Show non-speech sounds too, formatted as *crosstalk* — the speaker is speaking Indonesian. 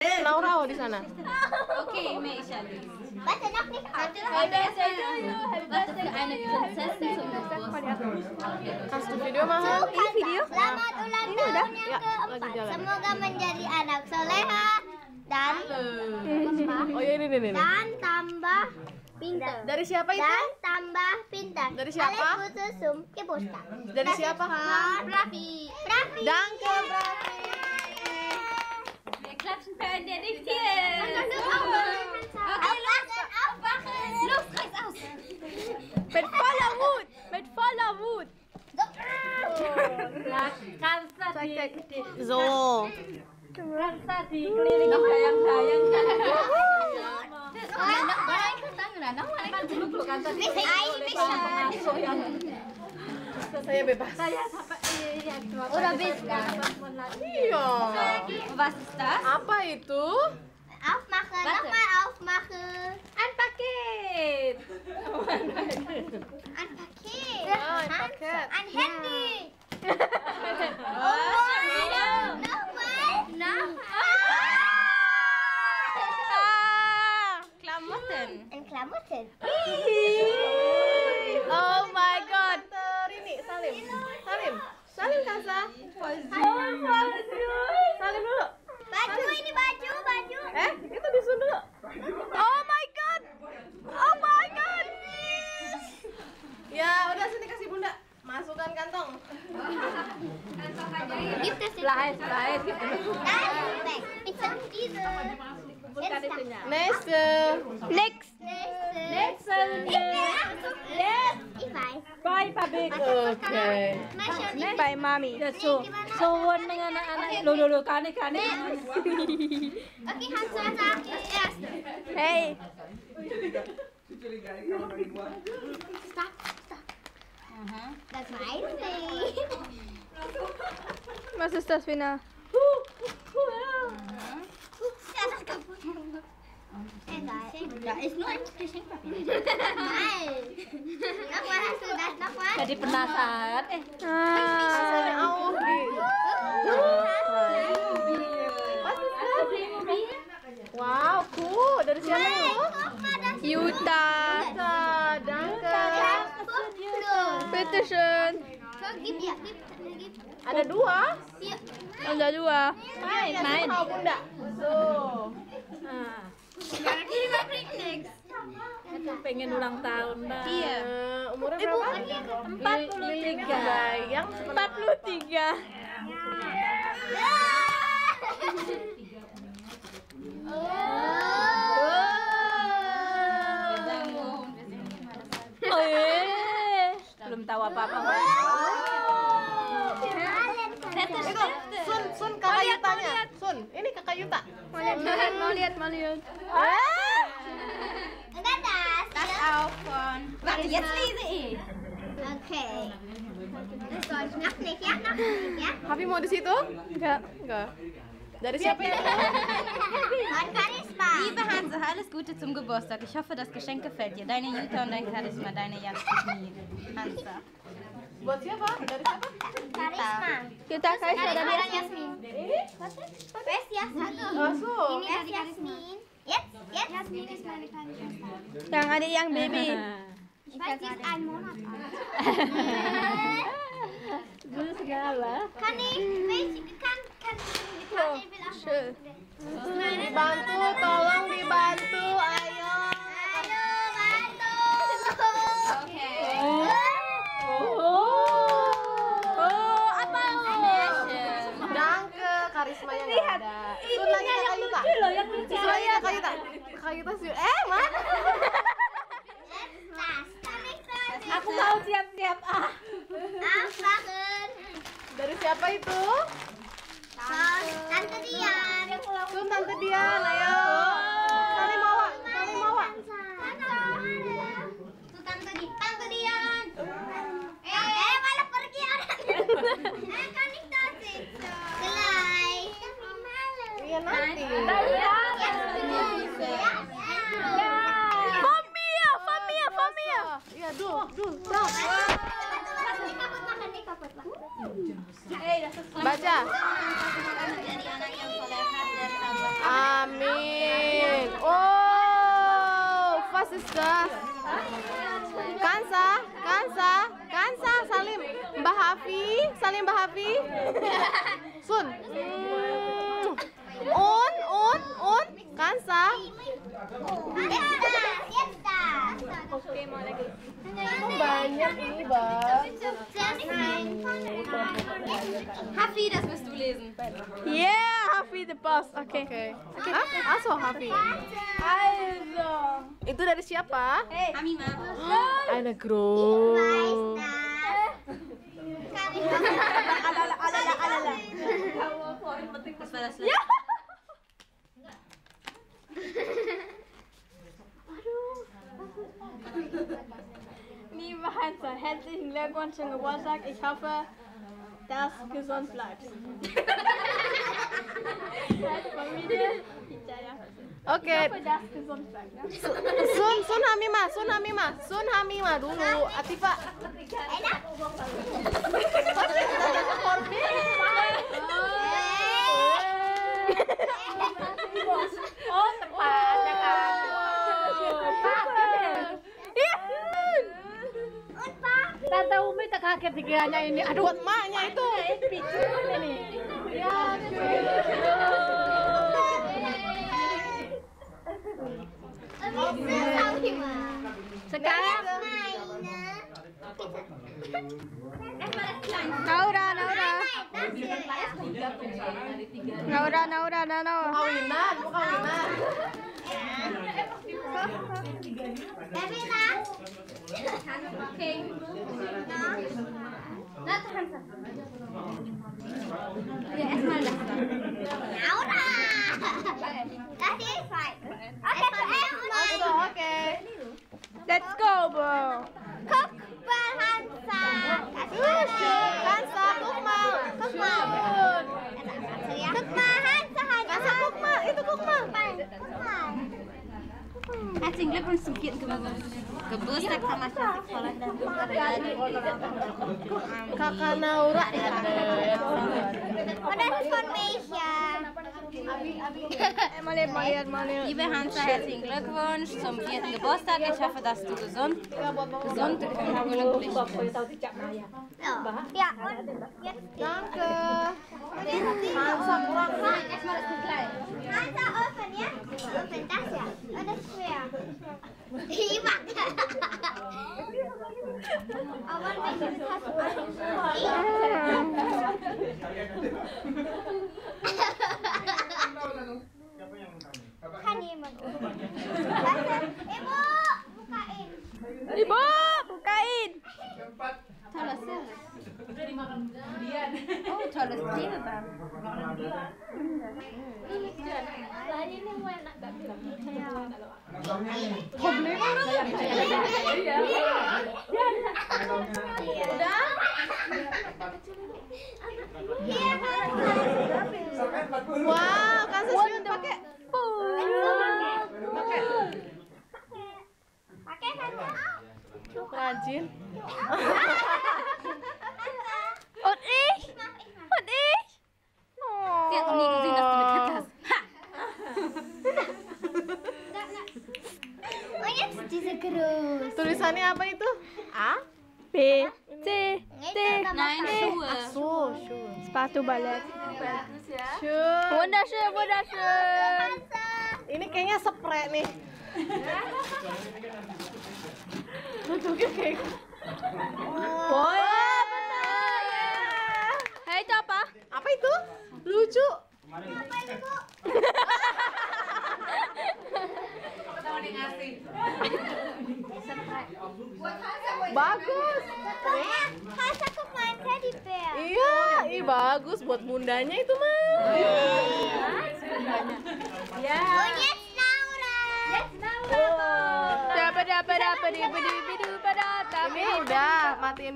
Laura di sana. Okay, Meisha. Baca nak nih. Was ist für eine Prinzessin zum Geburtstag? Video mahal. Ini video. Selamat ulang tahun yang Ya, lagi keempat. jalan. Semoga menjadi anak soleha dan Oh ya ini nih nih. dan tambah pintar. Dari siapa itu? Dan tambah pintar. Dari siapa? Gute zum Geburtstag. Dari siapa? Raffi. Raffi. Danke, Brafi. Hör dir nicht hin! Okay, aufwachen! Luft, reiß aus! Mit voller Wut! Mit voller Wut! So. So. Nochmal ein Kastanie, nochmal ein Kastanie. Nicht einmischen. Saya bebas. Saya sampai ya dua Udah bis. Iya. Was ist das? Apa itu? Aufmachen, nochmal aufmachen. Ein Paket. Ein Paket. Ah, ein Paket. Ein Handy. *laughs* Oh, Nochmal. Nochmal. Klamotten. Ein Klamotten. Oh my god. Rini, Salim. Salim. Salim Kasa. Salim dulu. Baju ini baju, baju. Eh, itu disun dulu. Oh my god. Oh my god. Ya, udah sini kasih Bunda. Masukkan kantong. Gibt es Lahir, lahir. Nein, weg. Bitte diese. Jetzt da. Nächste. Next. Nächste. Yes. Ich weiß. Bye, Pabik. Oke. Masya Allah. Bye mami. Ya, so, sowan ng anak-anak. Lo, lo, lo, kani, kani. Okay, Hansa sagt erst. Hey. Stop, stop. Das weiß ich. Was ist das für eine? Ja, das kaputt. Egal. Da ist nur ein Geschenkpapier. Nein. Nochmal hast du das nochmal? Jadi penasaran. Eh, Wow, cool. Dari siapa Yuta. Danke. Bitte schön. Ada dua? Ada dua. main, main. Bunda. So. Ini mah bringt nix. pengen ulang tahun, Mbak. Iya. Eh, umurnya berapa? Empat puluh tiga. Bayang 43. Oh, iya. Belum tahu apa-apa. Itu Sun, Sun kakak Yutanya. Sun, ini kakak Yuta. Mau lihat, mau lihat, mau lihat. Ah! Enggak das. Das auch von. Warte, jetzt lese ich. Okay. Das soll ich noch nicht, ya, noch nicht, ya. Hafi mau di situ? Enggak. Enggak. Dari siapa itu? Und Charisma. Liebe Hanse, alles Gute zum Geburtstag. Ich hoffe, das Geschenk gefällt dir. Deine Jutta und dein Charisma, deine Jasmin. Hansa. Buat siapa? Dari siapa? Charisma. Kita Dari orang Yasmin. Wer ist Yasmin? Oh, so. Ini dari Yasmin. Jetzt, jetzt. Yasmin ist meine kleine Schwester. Yang ada yang baby. Ich weiß, sie ist ein Monat alt. Dulu segala. Kann ich, welche, kann, kann, kann, ich will auch Schön. Dibantu, tolong dibantu, ayo. Ayo, bantu. Oke. Oh, apa? Danke, karismanya nggak ada. Sun lagi Yuta. loh yang lucu. Yuta. Yuta sih. Eh, mana? Aku mau siap-siap. Ah. Aufwachen. Dari siapa itu? Tante Dian. Tante Dian, ayo. Baca. Amin. Oh, fast. Kansa, Kansa, Kansa, Salim, Mbah Hafi, Salim Mbah Hafi. Sun. Mm. Un, un, un, Kansa. Kansa. Banyak ini, Bang. Hafi, das wirst du lesen. Yeah, Hafi the boss. Okay. Oke. Ah, Aso Hafi. Also. Itu dari siapa? Amima. Eine Gro. Alala, alala, alala. Was war das letzte? Liebe Hansa, herzlichen Glückwunsch zum Geburtstag. Ich hoffe, dass du gesund bleibst. Familie. Oke. Ich hoffe, dass du gesund bleibst. Ne? Sun, Sun Hamima, Sun Hamima, Sun Hamima dulu. Atifa. Oh, tepat. Kaget dikiranya ini. Aduh, Buat maknya itu. ini. Sekarang Naura, Naura. Naura, Naura, Naura. Kawinan, mau kawinan. Ja, erstmal das. Aso, oke. Let's go, bro. Kansa, Kukma. Kukma. Kansa, Kukma. Itu Kukma. Herzlichen Glückwunsch zum vierten Geburtstag. Geburtstag Mama Cantik Fräulein dan Kakak Naura. Mal lihat, mal mal lihat. Liebe Hansa, herzlichen Glückwunsch zum vierten Geburtstag. Ich hoffe, dass du gesund, gesund und glücklich bist. Ja, und jetzt Danke. Erstmal das Kleid. Hansa, open, ja? Open, das ja. Und das schwer. Ich wacke. Aber welches hast du? Kan. Ibu, bukain. Ibu, bukain. Oh, Wow, Kansa Syun pakai. Pakai Rajin. Und ich? Und ich? Sie hat noch nie gesehen, dass du eine Kette hast. Ha! Und jetzt diese groß. Tulisannya apa itu? A? B, C, D. Nein, Schuhe. So, sure. Sepatu balet. Sure. Wunderschön, wunderschön. Ini kayaknya spray nih. Bentuknya kayak. Hei, itu apa? apa itu? Lucu. Bagus. Iya, ih bagus buat bundanya itu mah. Laura. Jetzt Laura. Dapat, dapat, dapat, dapat, dapat, dapat, dapat. Ini udah matiin